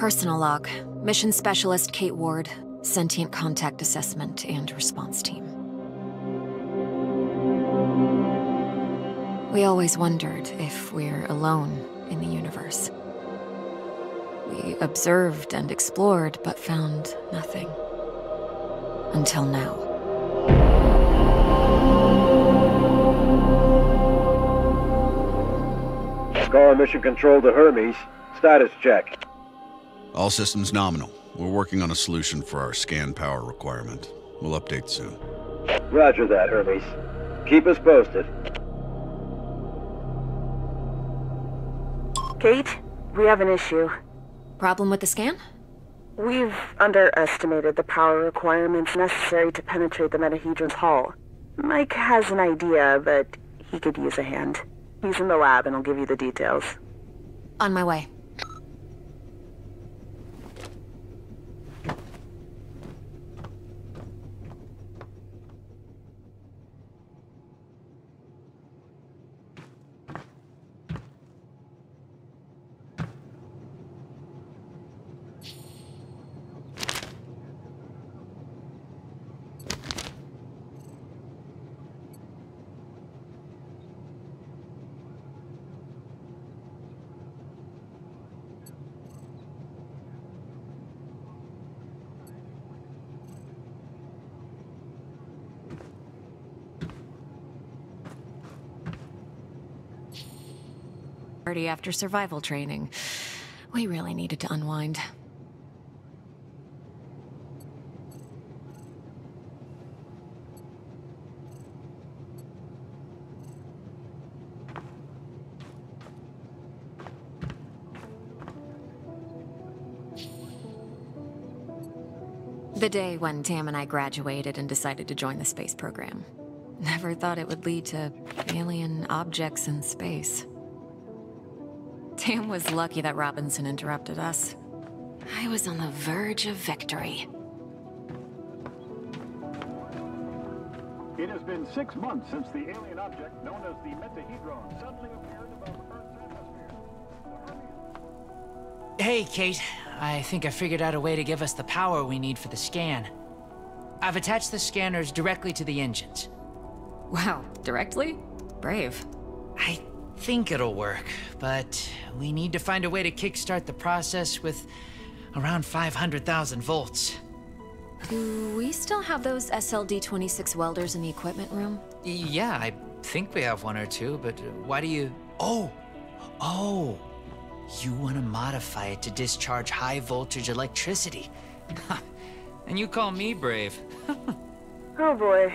Personal log. Mission Specialist Kate Ward. Sentient Contact Assessment and Response Team. We always wondered if we're alone in the universe. We observed and explored, but found nothing. Until now. Scar Mission Control to Hermes. Status check. All systems nominal. We're working on a solution for our scan power requirement. We'll update soon. Roger that, Hermes. Keep us posted. Kate, we have an issue. Problem with the scan? We've underestimated the power requirements necessary to penetrate the Metahedron's hull. Mike has an idea, but he could use a hand. He's in the lab and will give you the details. On my way. Party after survival training. We really needed to unwind. The day when Tam and I graduated and decided to join the space program. Never thought it would lead to alien objects in space. Tam was lucky that Robinson interrupted us. I was on the verge of victory. It has been six months since the alien object known as the Metahedron suddenly appeared above the Earth's atmosphere. The Hey, Kate. I think I figured out a way to give us the power we need for the scan. I've attached the scanners directly to the engines. Wow, directly? Brave. I think it'll work, but we need to find a way to kickstart the process with around 500,000 volts. Do we still have those SLD-26 welders in the equipment room? Yeah, I think we have one or two, but why do you... Oh! Oh! You want to modify it to discharge high voltage electricity. and you call me brave. Oh boy.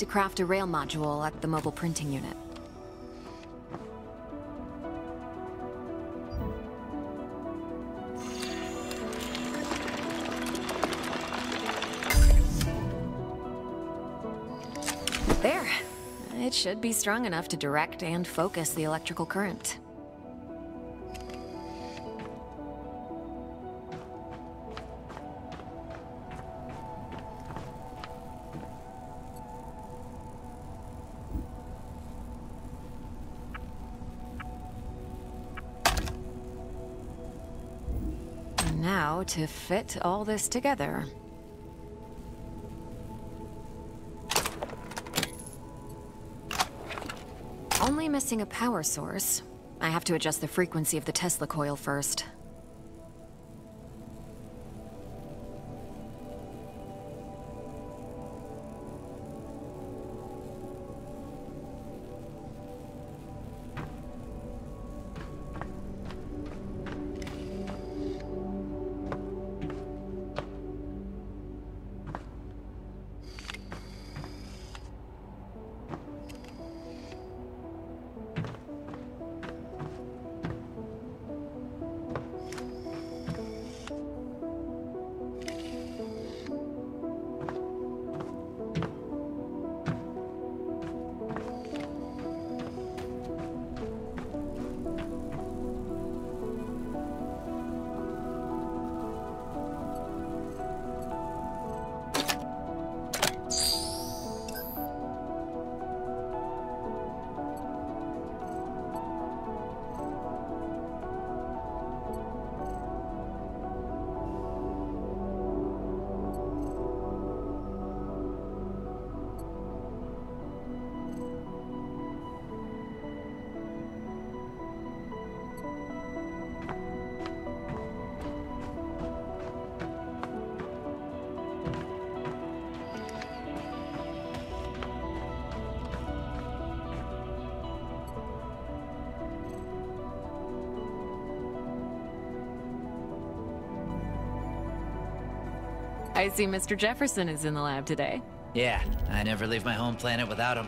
To craft a rail module at the mobile printing unit. There. It should be strong enough to direct and focus the electrical current. Now to fit all this together. Only missing a power source. I have to adjust the frequency of the Tesla coil first. I see Mr. Jefferson is in the lab today. Yeah, I never leave my home planet without him.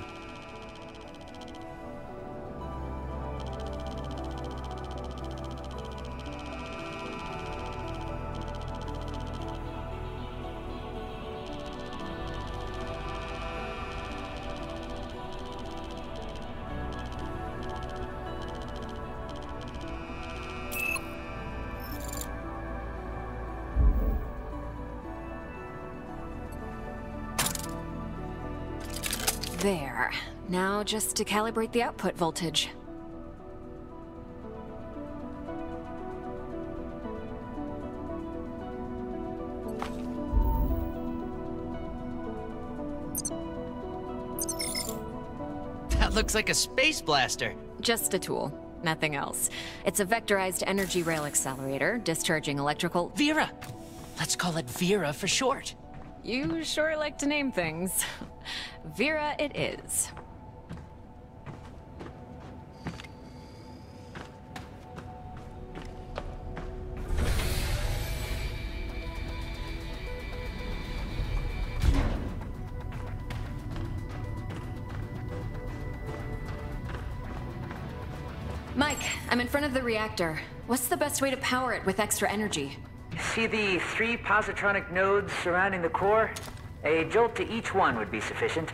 There. Now just to calibrate the output voltage. That looks like a space blaster. Just a tool, nothing else. It's a vectorized energy rail accelerator, discharging electrical... Vera! Let's call it Vera for short. You sure like to name things. Vera it is. Mike, I'm in front of the reactor. What's the best way to power it with extra energy? See the three positronic nodes surrounding the core? A jolt to each one would be sufficient.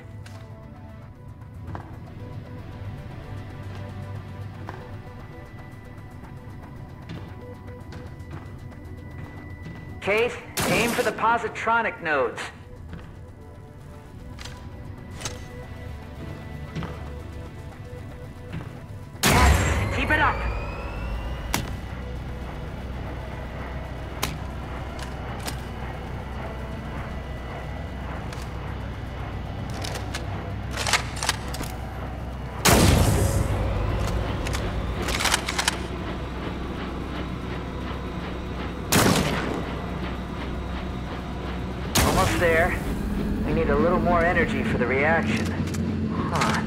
Kate, aim for the positronic nodes. Almost there. We need a little more energy for the reaction. Huh.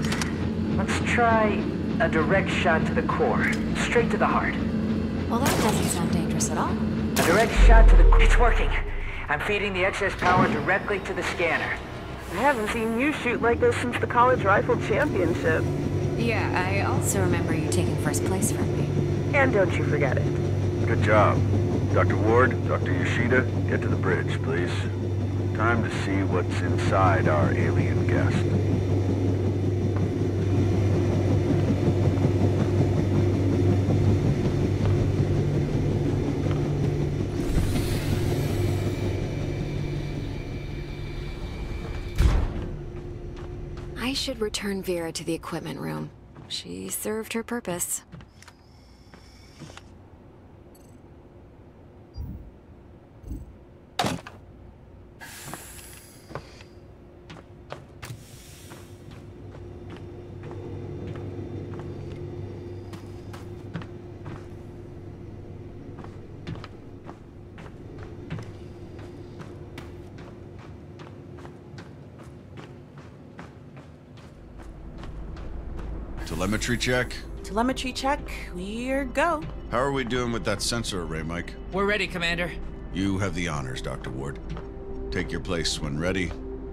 Let's try a direct shot to the core. Straight to the heart. Well, that doesn't sound dangerous at all. A direct shot to the... It's working. I'm feeding the excess power directly to the scanner. I haven't seen you shoot like this since the college rifle championship. Yeah, I also remember you taking first place from me. And don't you forget it. Good job. Dr. Ward, Dr. Yoshida, get to the bridge, please. Time to see what's inside our alien guest. I should return Vera to the equipment room. She served her purpose. Telemetry check? Telemetry check. We're go. How are we doing with that sensor array, Mike? We're ready, Commander. You have the honors, Dr. Ward. Take your place when ready,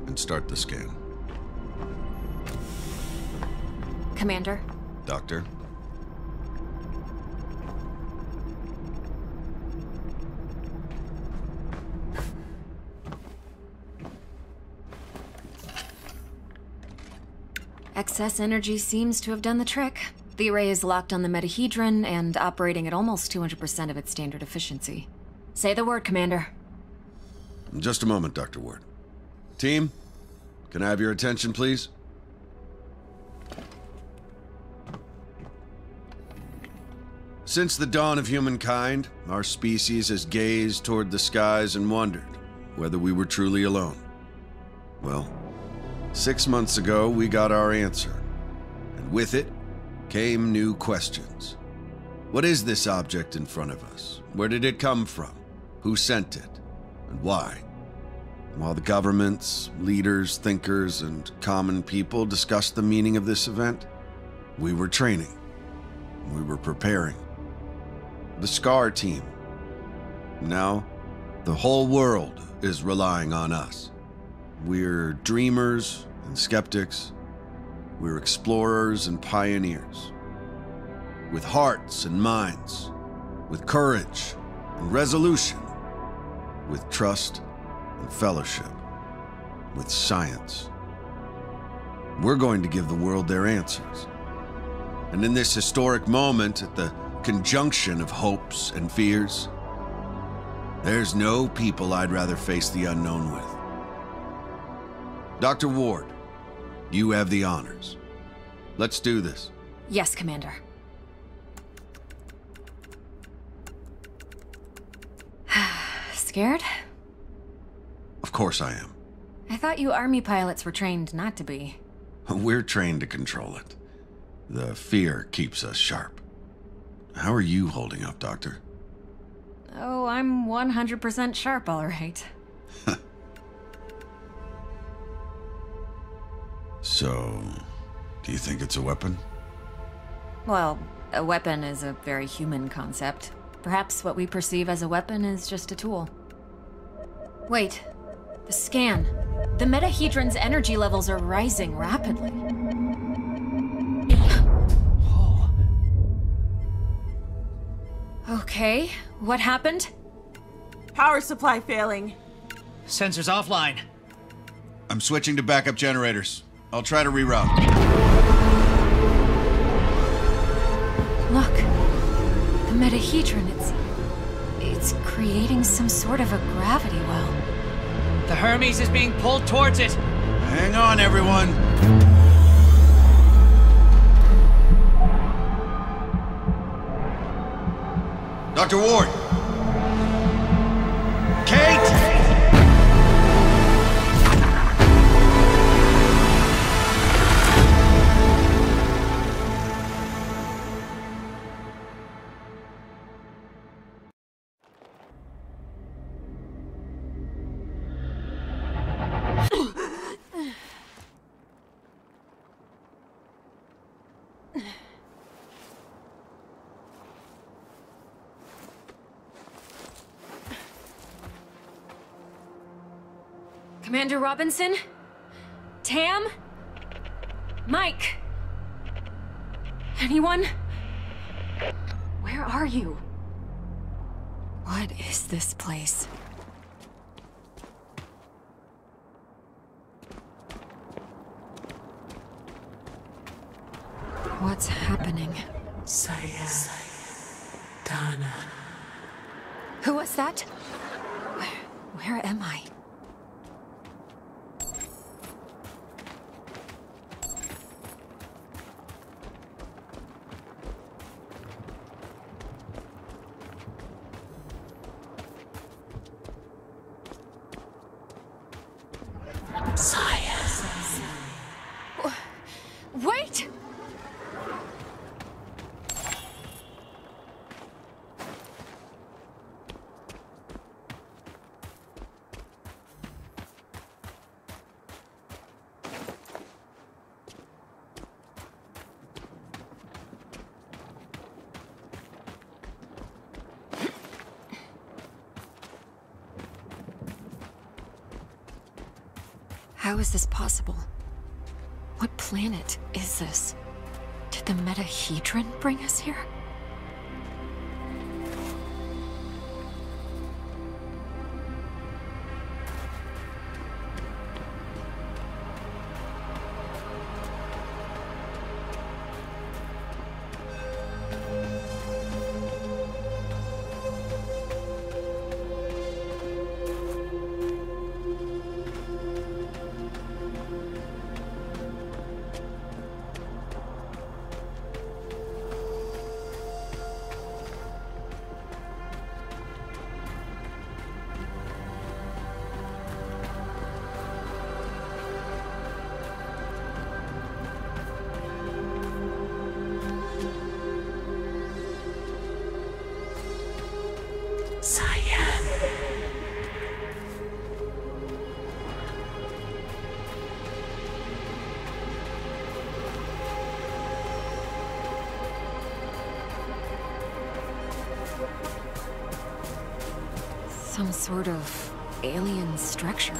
and start the scan. Commander, Doctor? Excess energy seems to have done the trick. The array is locked on the metahedron and operating at almost 200% of its standard efficiency. Say the word, Commander. Just a moment, Dr. Ward. Team, can I have your attention, please? Since the dawn of humankind, our species has gazed toward the skies and wondered whether we were truly alone. Well, six months ago, we got our answer. And with it came new questions. What is this object in front of us? Where did it come from? Who sent it? And why? While the governments, leaders, thinkers, and common people discussed the meaning of this event, we were training. We were preparing. The SCAR team. Now, The whole world is relying on us. We're dreamers and skeptics. We're explorers and pioneers. With hearts and minds, with courage and resolution, with trust and fellowship, with science. We're going to give the world their answers. And in this historic moment, at the conjunction of hopes and fears, there's no people I'd rather face the unknown with. Dr. Ward, you have the honors. Let's do this. Yes, Commander. Scared? Of course I am. I thought you army pilots were trained not to be. We're trained to control it. The fear keeps us sharp. How are you holding up, Doctor? Oh, I'm 100% sharp, all right. So, do you think it's a weapon? Well, a weapon is a very human concept. Perhaps what we perceive as a weapon is just a tool. Wait, the scan. The metahedron's energy levels are rising rapidly. Oh. Okay, what happened? Power supply failing. Sensors offline. I'm switching to backup generators. I'll try to reroute. Look, the metahedron, it's. It's creating some sort of a gravity well. The Hermes is being pulled towards it. Hang on, everyone. Dr. Ward! Commander Robinson? Tam? Mike? Anyone? Where are you? What is this place? What's happening? Saya. Dana. Who was that? Where, where am I? How is this possible? What planet is this? Did the metahedron bring us here? Cyan. Some sort of alien structure.